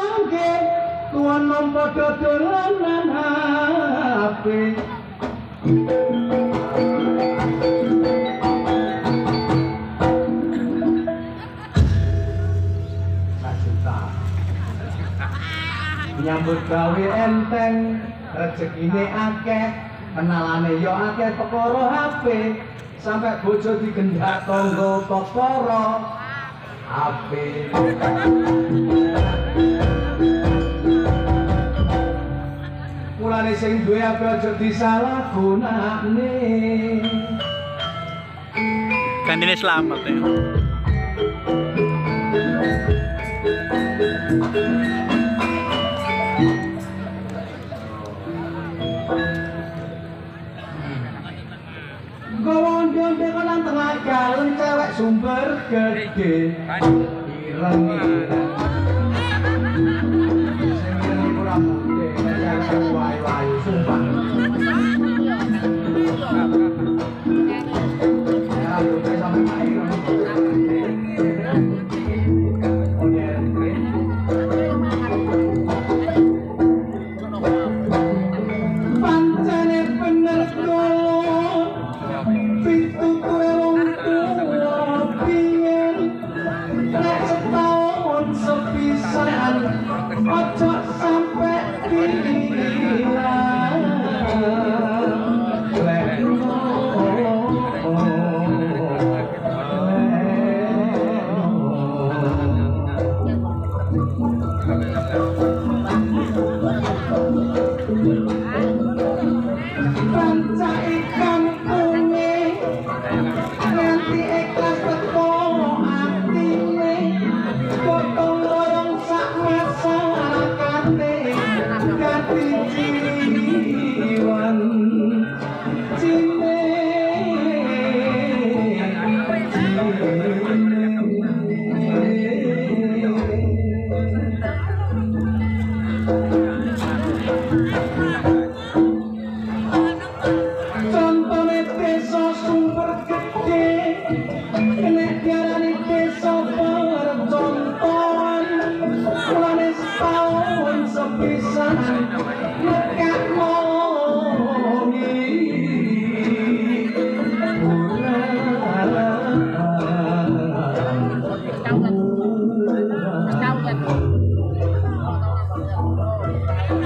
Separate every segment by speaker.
Speaker 1: Nggih, tuan nampa dolanan HP. Nyambut gawe enteng, rezekine akeh, kenalane yo akeh perkara HP. Sampai bojo digendak tonggo perkara HP. Mulane sing duwe HP aja disalahgunakne.
Speaker 2: Gandine selamat ya.
Speaker 1: Kolan tengah jalan cewek sumber gede. Ireng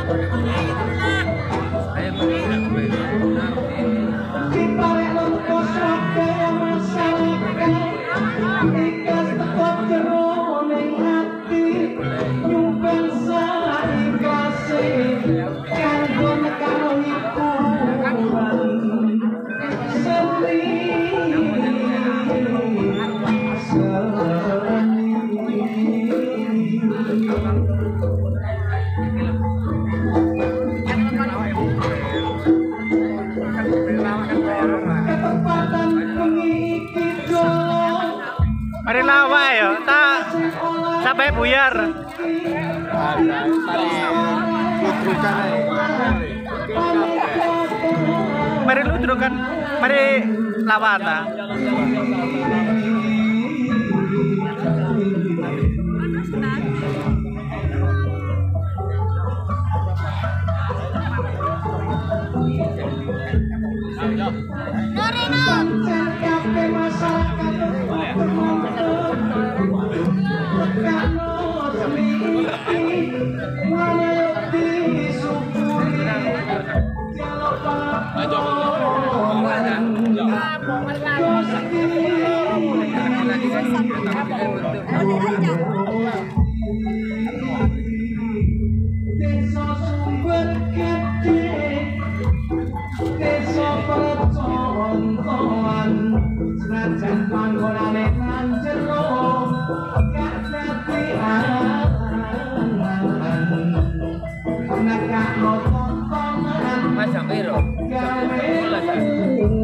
Speaker 2: 哦。Capek buyar. Mari ludrukan, mari
Speaker 1: lawan
Speaker 3: Mas.
Speaker 1: Gawe kuatan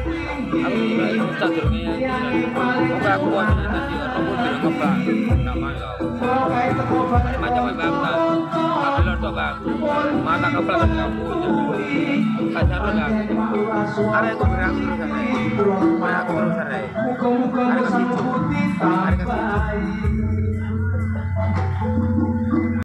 Speaker 3: kita
Speaker 1: turunnya Buka tidak Nama bangsa Mata Ada itu